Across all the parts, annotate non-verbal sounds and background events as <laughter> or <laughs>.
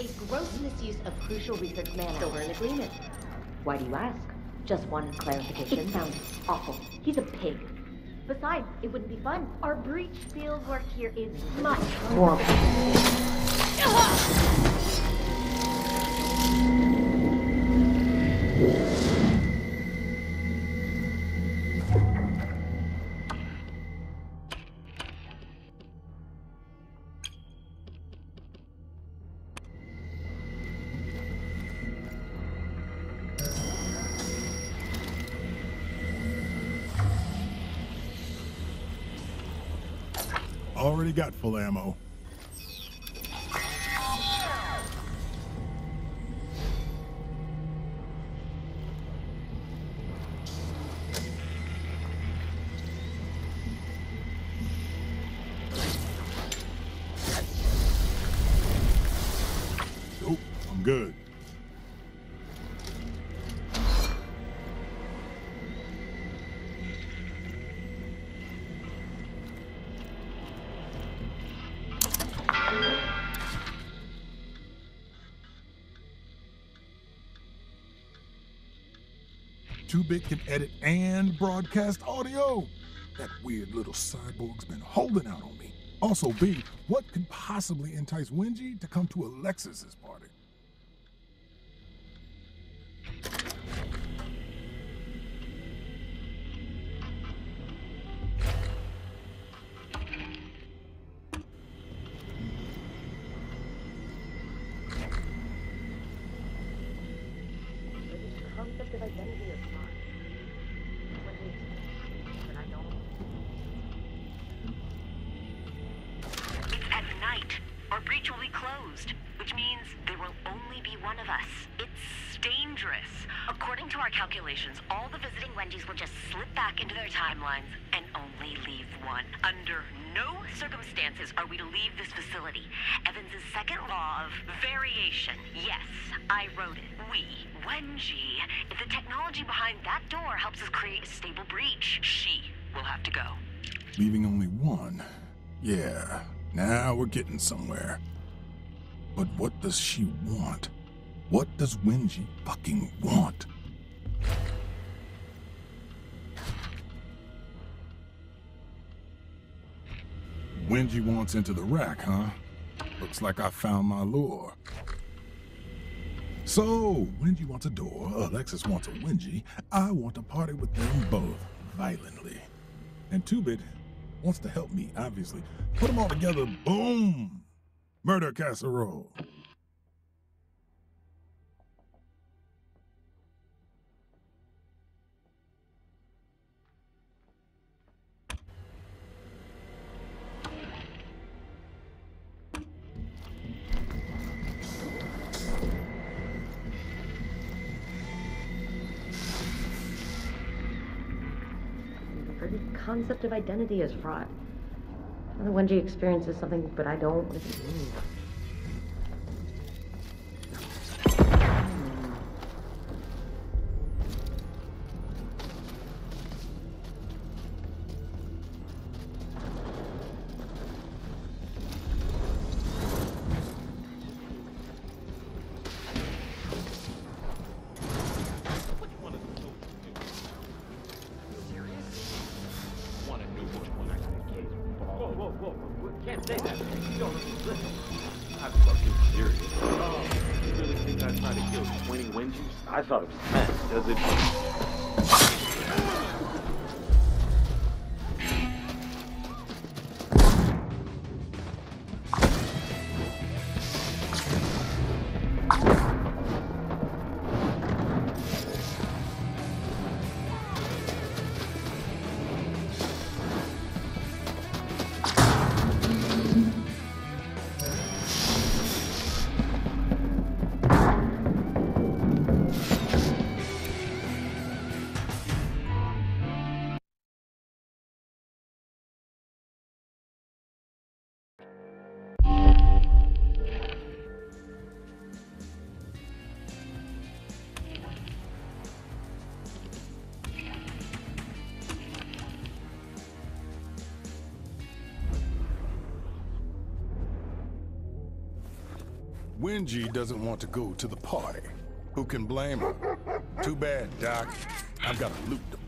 a gross misuse of crucial research mana. So we're in agreement. Why do you ask? Just wanted clarification. It <laughs> sounds awful. He's a pig. Besides, it wouldn't be fun. Our breach field work here is much more. <laughs> Already got full ammo. Bit can edit and broadcast audio. That weird little cyborg's been holding out on me. Also, B, what could possibly entice Wenjie to come to Alexis's party? We're getting somewhere. But what does she want? What does Wenjie fucking want? Wenjie wants into the rack, huh? Looks like I found my lure. So, Wenjie wants a door, Alexis wants a Wenjie. I want to party with them both, violently. And Two-Bit wants to help me, obviously. Put them all together, boom! Murder casserole. Identity is fraught. And the Wenjie experiences something, but I don't. What does it mean? I thought it was 10. Does it? Wenjie doesn't want to go to the party. Who can blame her? Too bad, Doc. I've got to break. sleep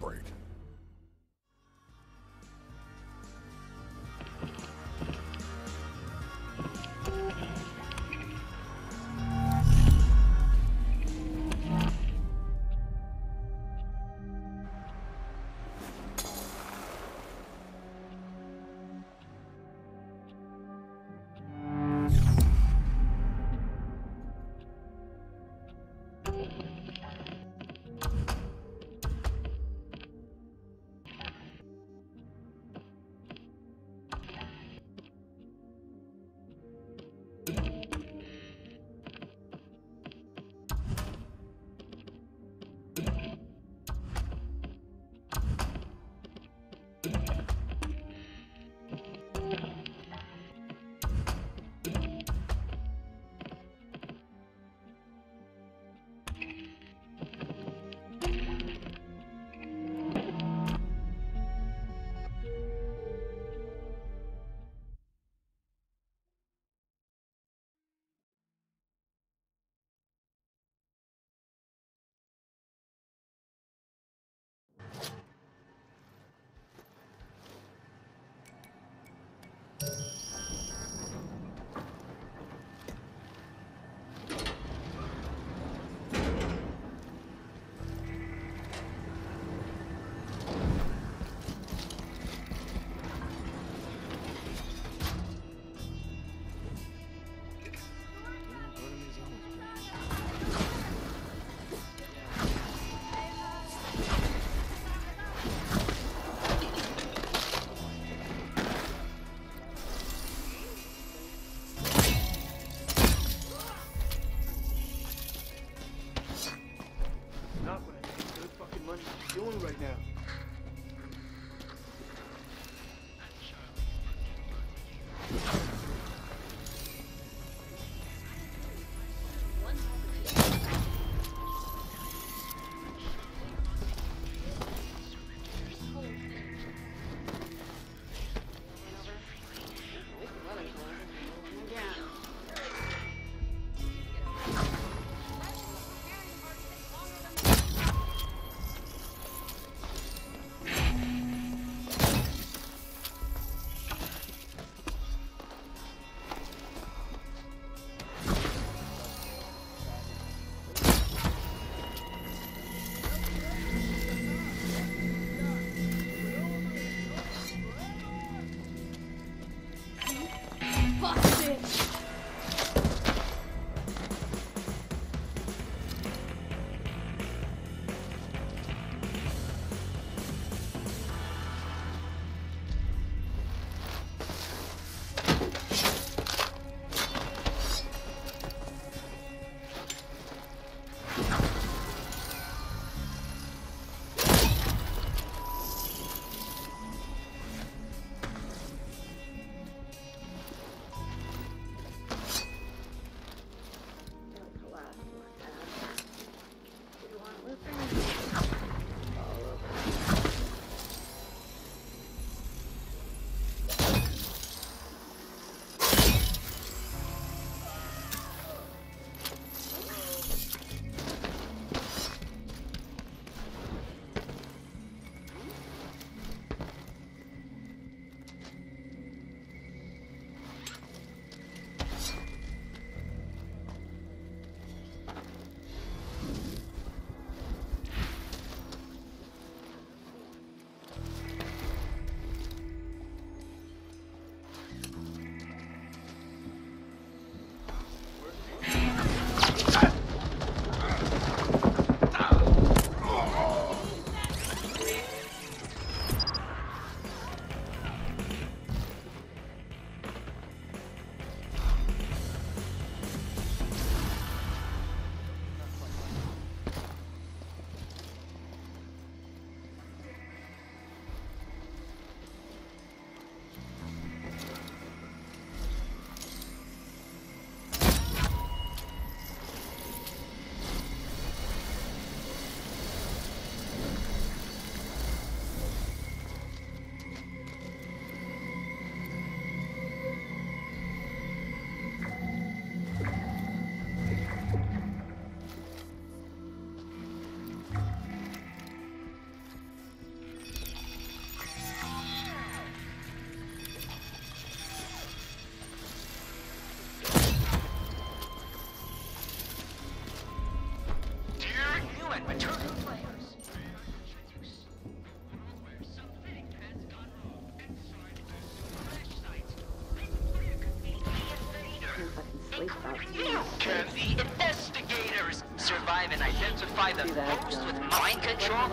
identify the that, with mind control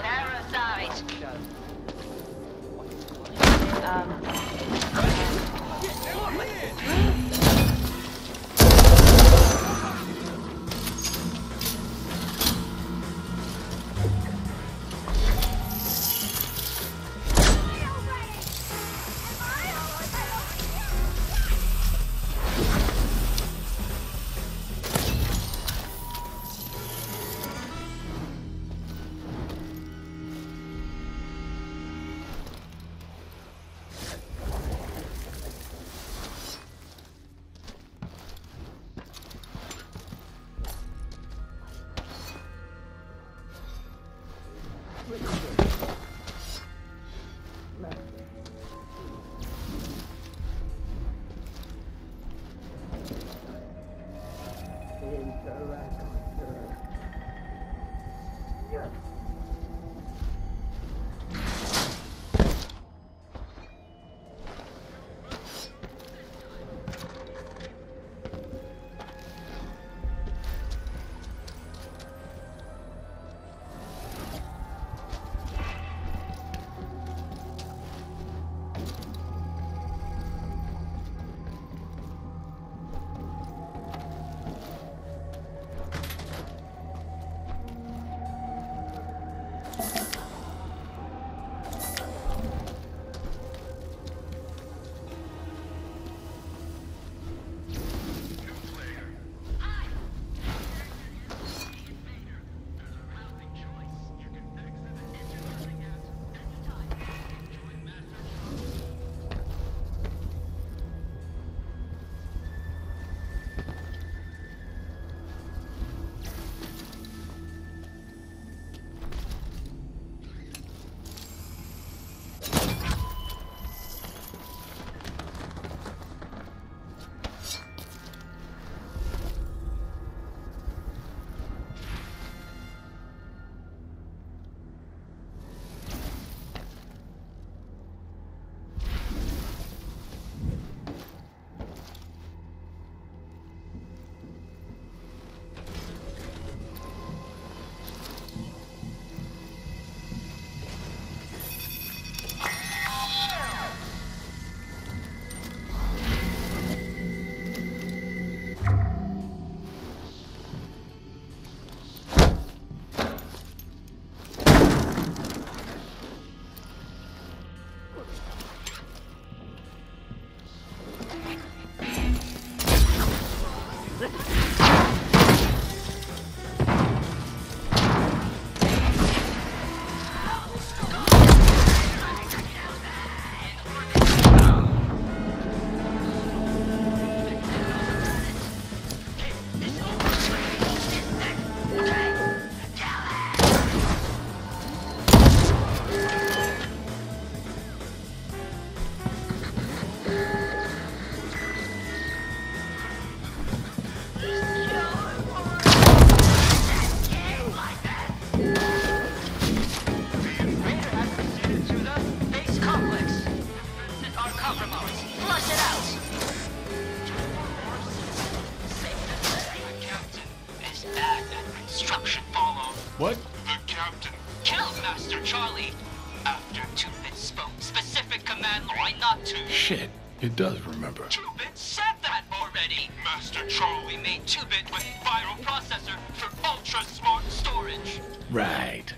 instruction follow. What? The captain killed Master Charlie after Two-Bit spoke specific command line not to. Shit, it does remember. Two-Bit said that already. Master Charlie made Two-Bit with viral processor for ultra smart storage. Right.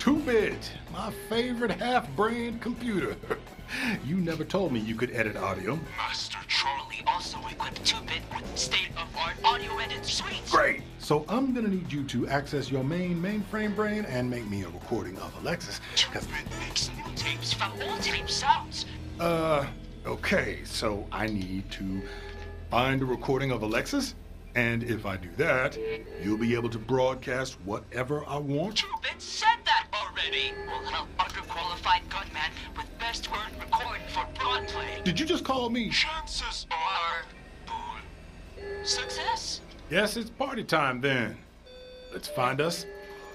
Two bit, my favorite half-brained computer. <laughs> you never told me you could edit audio. Master Charlie also equipped Two-Bit with state-of-art audio edit suites. Great. So I'm gonna need you to access your main mainframe brain and make me a recording of Alexis. 'cause- Two-Bit makes new tapes from old tape sounds. Uh, okay. So I need to find a recording of Alexis, and if I do that, you'll be able to broadcast whatever I want. Two-Bit said that already. We'll help underqualified gunman with best word record for broad play. Did you just call me? Chances are... Success? Yes, it's party time then. Let's find us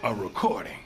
a recording.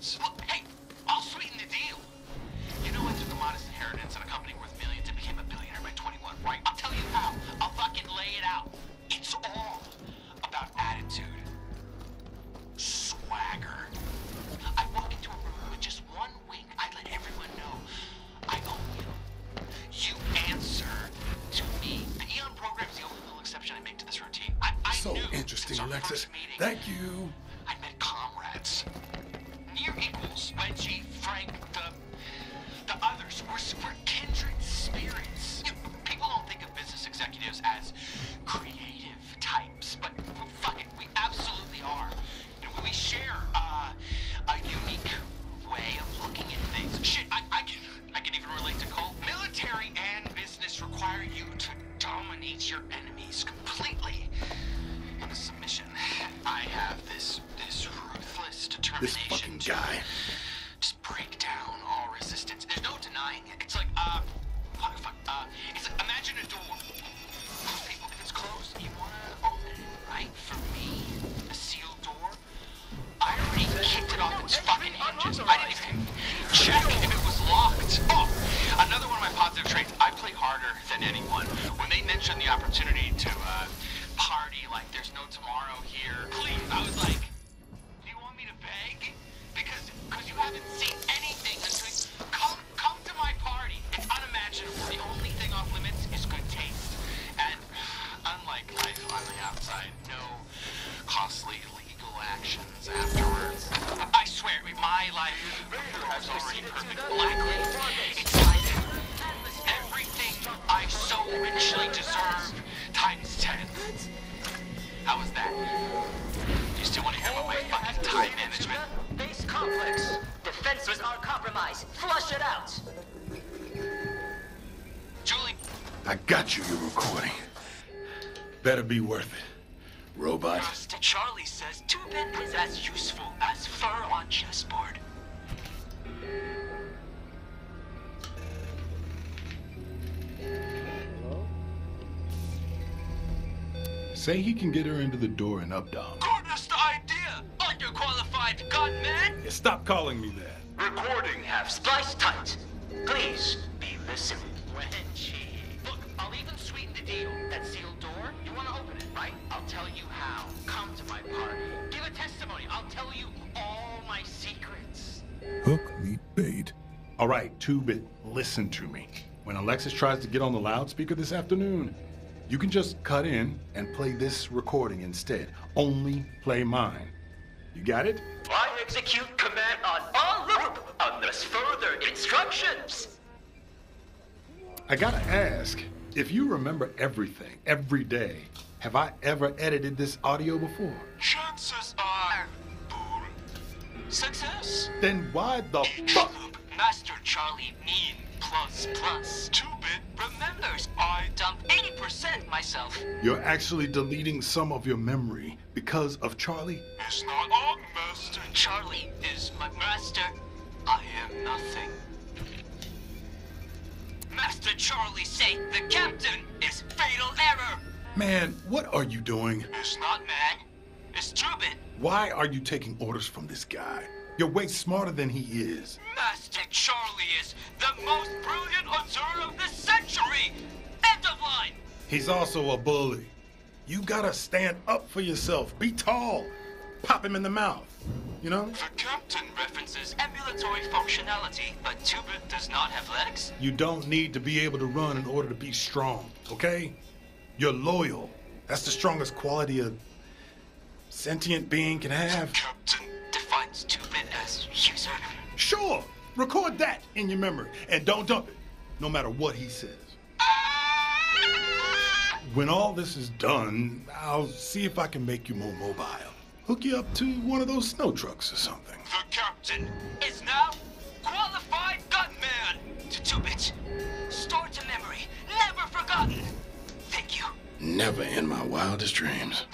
chance. opportunity Say he can get her into the door and up down. Gorgeous idea! Underqualified gunman. man! Yeah, stop calling me that. Recording half spliced tight. Please be listening. When she... Look, I'll even sweeten the deal. That sealed door, you want to open it, right? I'll tell you how. Come to my party. Give a testimony. I'll tell you all my secrets. Hook, me, bait. All right, Two-Bit, listen to me. When Alexis tries to get on the loudspeaker this afternoon, you can just cut in and play this recording instead. Only play mine. You got it? I execute command on all loop unless further instructions. I gotta ask, if you remember everything, every day, have I ever edited this audio before? Chances are. Success? Then why the fuck? Master Charlie means plus plus two-bit remembers. I dump 80% myself. You're actually deleting some of your memory because of Charlie? It's not our master. Charlie is my master. I am nothing. Master Charlie say the captain is fatal error. Man, what are you doing? It's not man. It's Two-Bit. Why are you taking orders from this guy? You're way smarter than he is. Master Charlie is the most brilliant observer of the century. End of line. He's also a bully. You gotta stand up for yourself. Be tall. Pop him in the mouth. You know? For Compton references ambulatory functionality, but Two-Bit does not have legs. You don't need to be able to run in order to be strong, okay? You're loyal. That's the strongest quality a sentient being can have. Captain defines Two-Bit as user. Sure, record that in your memory and don't dump it, no matter what he says. When all this is done, I'll see if I can make you more mobile. Hook you up to one of those snow trucks or something. The captain is now qualified gunman to Two-Bit. Stored to memory, never forgotten. Thank you. Never in my wildest dreams.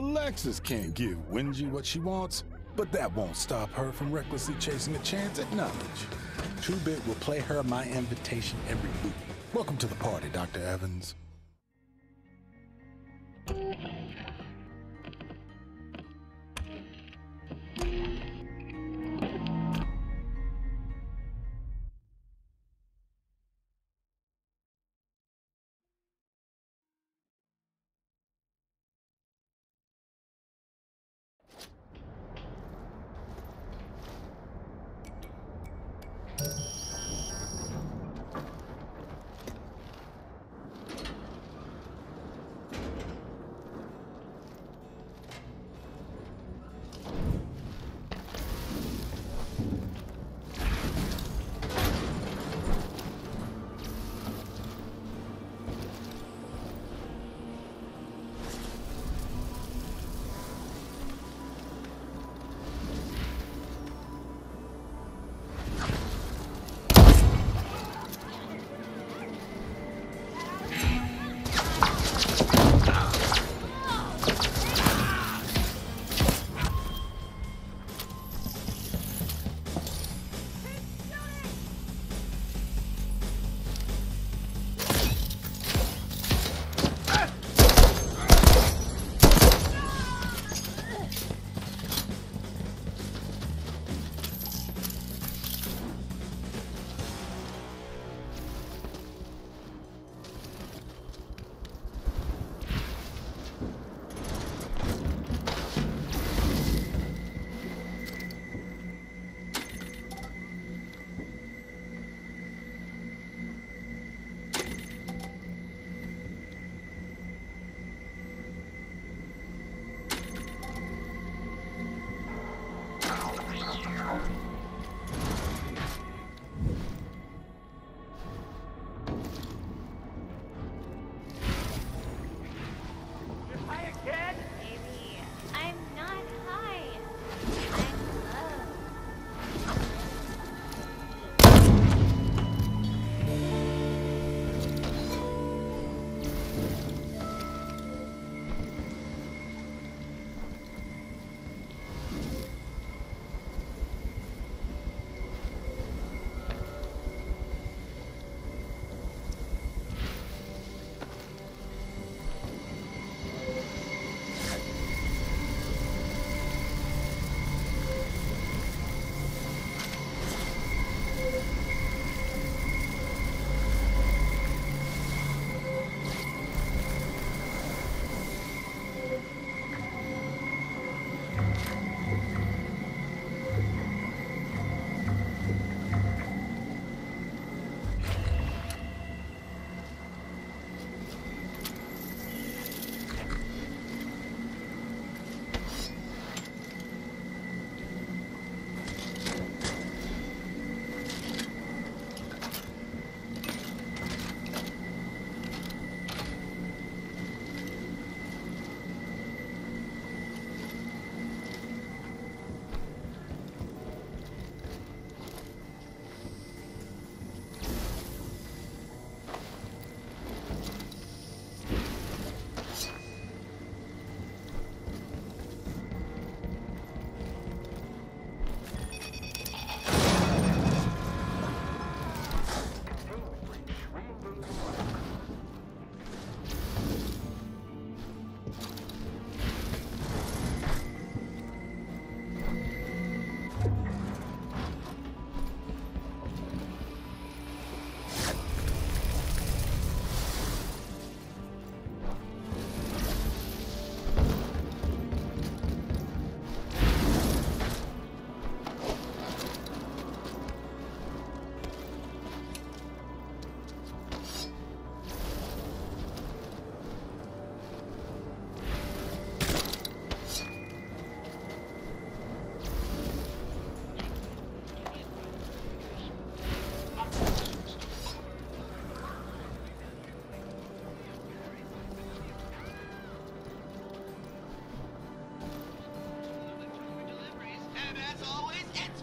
Alexis can't give Wenjie what she wants, but that won't stop her from recklessly chasing a chance at knowledge. Two-Bit will play her my invitation every week. Welcome to the party, Dr. Evans. Always, it's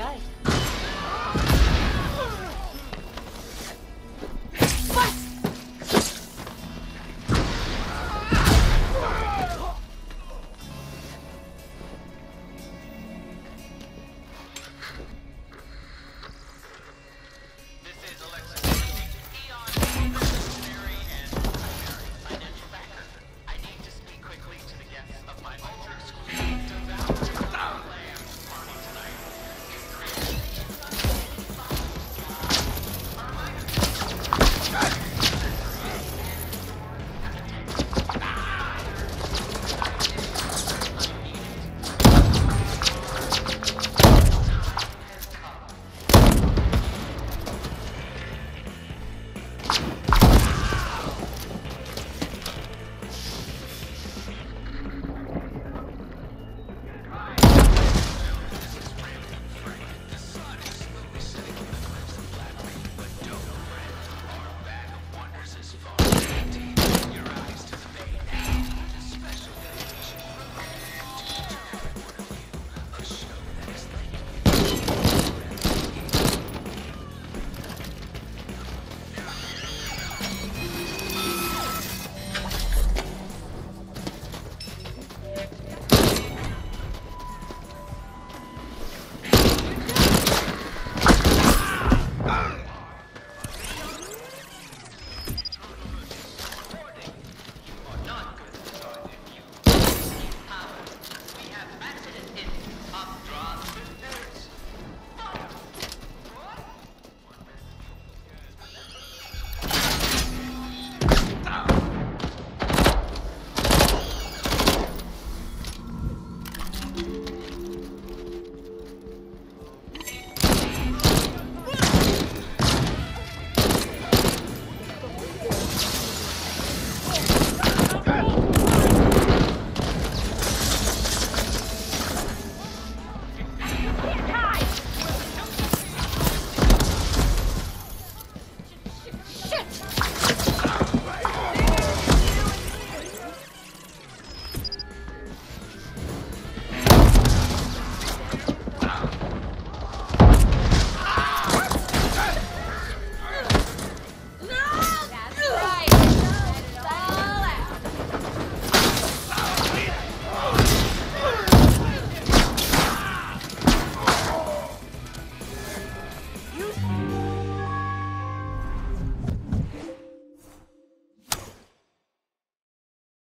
Guys.